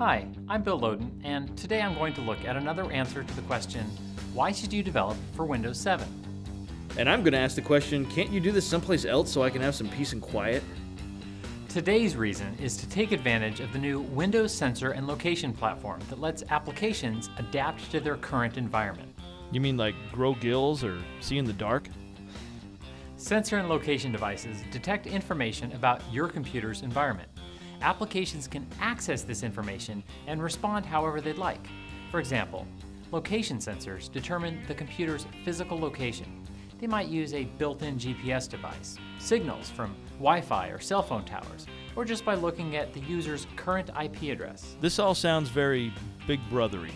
Hi, I'm Bill Loden, and today I'm going to look at another answer to the question, why should you develop for Windows 7? And I'm going to ask the question, can't you do this someplace else so I can have some peace and quiet? Today's reason is to take advantage of the new Windows Sensor and Location platform that lets applications adapt to their current environment. You mean like grow gills or see in the dark? Sensor and location devices detect information about your computer's environment. Applications can access this information and respond however they'd like. For example, location sensors determine the computer's physical location. They might use a built-in GPS device, signals from Wi-Fi or cell phone towers, or just by looking at the user's current IP address. This all sounds very big brothery.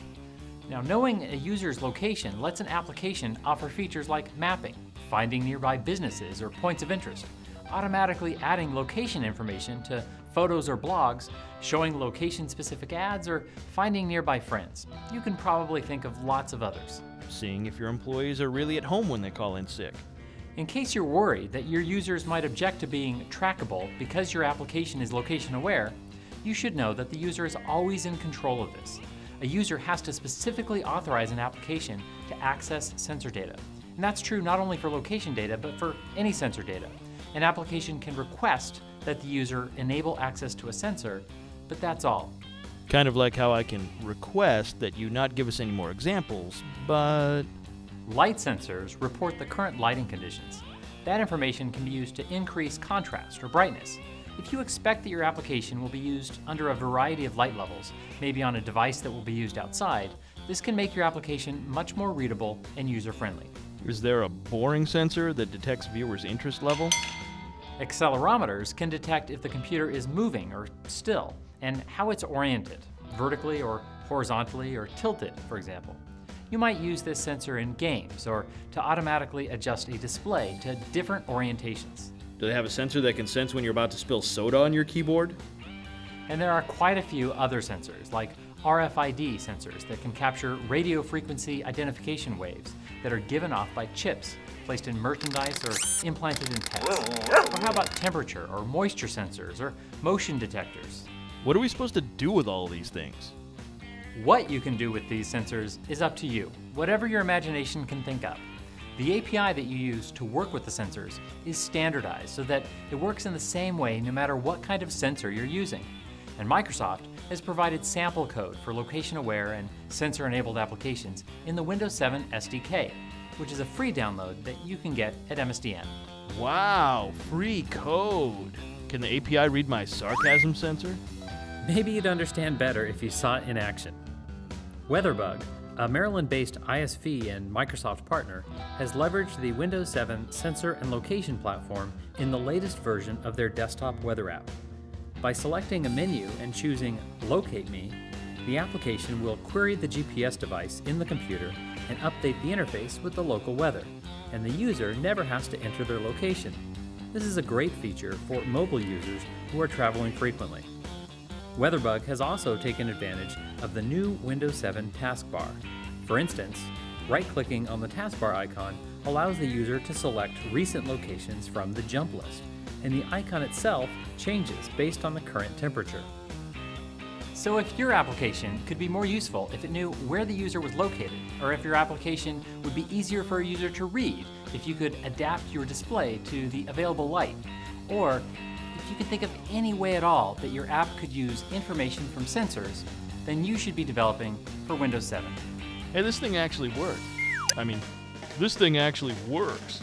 Now, knowing a user's location lets an application offer features like mapping, finding nearby businesses or points of interest, automatically adding location information to photos or blogs, showing location-specific ads, or finding nearby friends. You can probably think of lots of others. Seeing if your employees are really at home when they call in sick. In case you're worried that your users might object to being trackable because your application is location aware, you should know that the user is always in control of this. A user has to specifically authorize an application to access sensor data. And that's true not only for location data, but for any sensor data. An application can request that the user enable access to a sensor, but that's all. Kind of like how I can request that you not give us any more examples, but Light sensors report the current lighting conditions. That information can be used to increase contrast or brightness. If you expect that your application will be used under a variety of light levels, maybe on a device that will be used outside, this can make your application much more readable and user-friendly. is there a boring sensor that detects viewers' interest level? Accelerometers can detect if the computer is moving or still, and how it's oriented, vertically or horizontally or tilted, for example. You might use this sensor in games or to automatically adjust a display to different orientations. Do they have a sensor that can sense when you're about to spill soda on your keyboard? And there are quite a few other sensors, like RFID sensors that can capture radio frequency identification waves that are given off by chips placed in merchandise or implanted in pets. Or how about temperature or moisture sensors or motion detectors? What are we supposed to do with all these things? What you can do with these sensors is up to you, whatever your imagination can think of. The API that you use to work with the sensors is standardized so that it works in the same way no matter what kind of sensor you're using. And Microsoft has provided sample code for location-aware and sensor-enabled applications in the Windows 7 SDK, which is a free download that you can get at MSDN. Wow, free code. Can the API read my sarcasm sensor? Maybe you'd understand better if you saw it in action. Weatherbug, a Maryland-based ISV and Microsoft partner, has leveraged the Windows 7 sensor and location platform in the latest version of their desktop weather app. By selecting a menu and choosing Locate Me, the application will query the GPS device in the computer and update the interface with the local weather, and the user never has to enter their location. This is a great feature for mobile users who are traveling frequently. Weatherbug has also taken advantage of the new Windows 7 taskbar. For instance, right-clicking on the taskbar icon allows the user to select recent locations from the jump list, and the icon itself changes based on the current temperature. So if your application could be more useful if it knew where the user was located, or if your application would be easier for a user to read if you could adapt your display to the available light, or if you could think of any way at all that your app could use information from sensors, then you should be developing for Windows 7. Hey, this thing actually works. I mean, this thing actually works.